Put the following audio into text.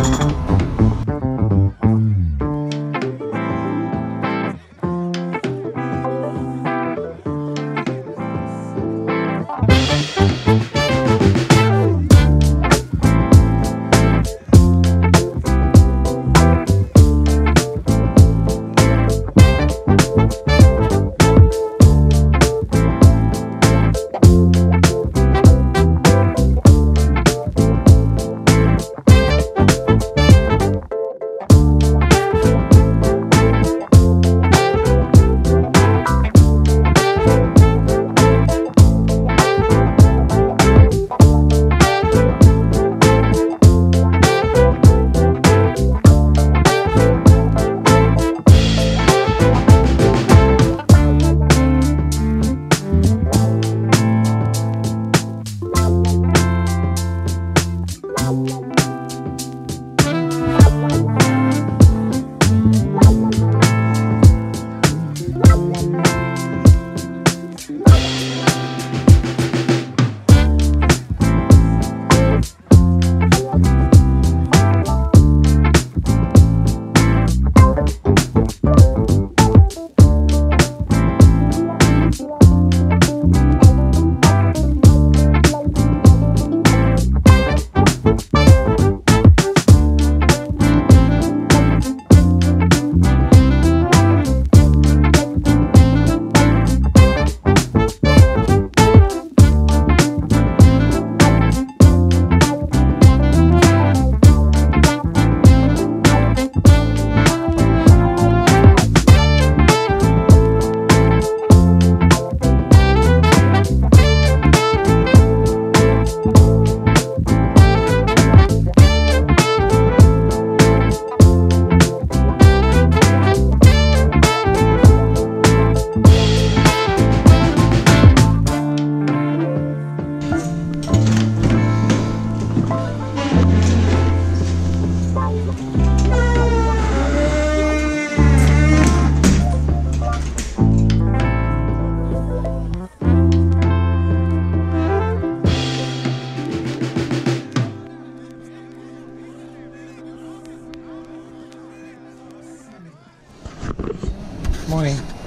Thank Morning.